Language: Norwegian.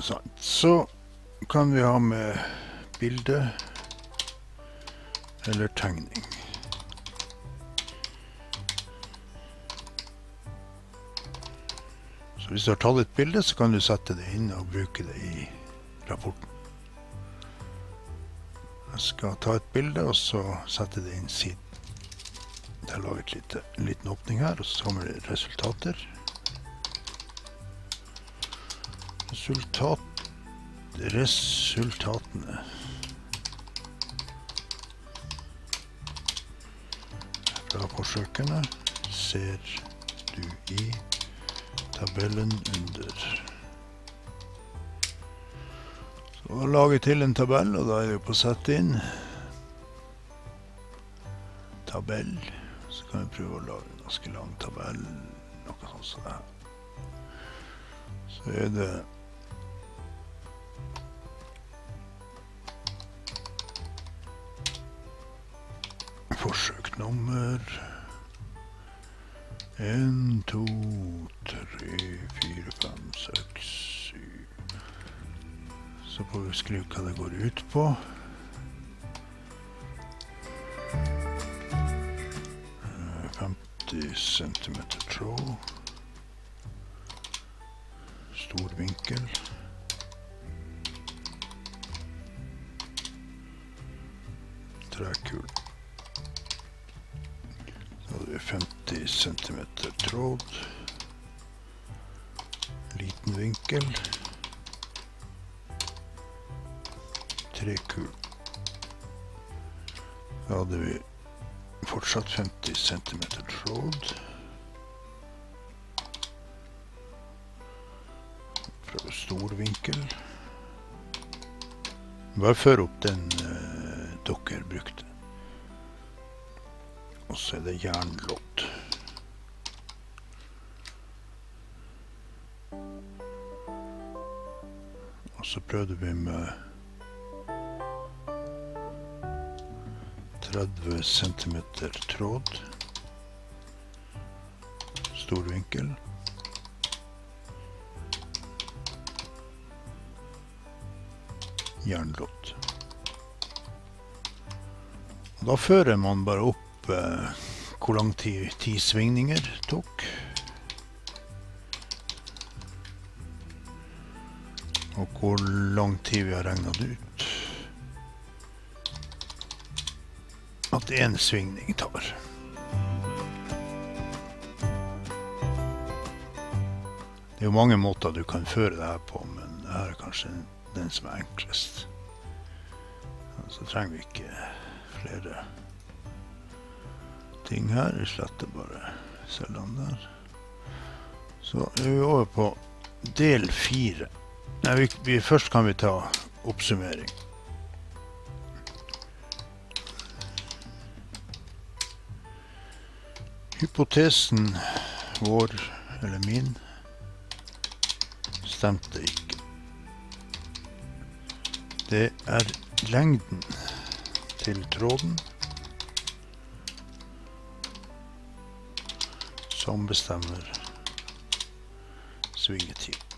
Sånn. Så kan vi ha med bilde eller tegning. Så hvis du har tatt et bilde, så kan du sette det inn og bruke det i rapporten. Jeg skal ta et bilde, og så sette det inn siden. Jeg har laget litt, en liten åpning her, og så kommer det resultater. Resultat, resultatene. Fra forsøkene ser du i tabellen under. Så lager til en tabell, og da er vi på sett inn. Tabell. Så kan vi prøve å lage en ganske lang tabell. Noe sånt som det her. Så er det forsøk nummer én, to, tre, fire, fem, seks, syv. Så får vi skrive hva det går ut på. Eh, 50 centimeter tråd. Stor vinkel. Trekul. Så hadde 50 cm tråd. Liten vinkel. Tre kul. Da hadde vi fortsatt 50 cm tråd. Prøve stor vinkel. Bare før opp den eh, dere brukte. Og så er det jernlott. Og så prøvde vi med 30 cm tråd. Stor vinkel. Jernlott. Og da fører man bare opp eh, hvor lang tid ti svingninger tok. Og hvor lang tid vi har regnet ut. At én svingning tar. Det er jo mange måter du kan føre det her på, men det her er kanskje den som er enklest. Så trenger vi ikke flere ting her. Vi sletter bare cellene der. Så er vi over på del fire. Nei, vi, vi, først kan vi ta oppsummering. Hypotesen vår, eller min, stemte ikke. Det er lengden til tråden som bestemmer svingetid.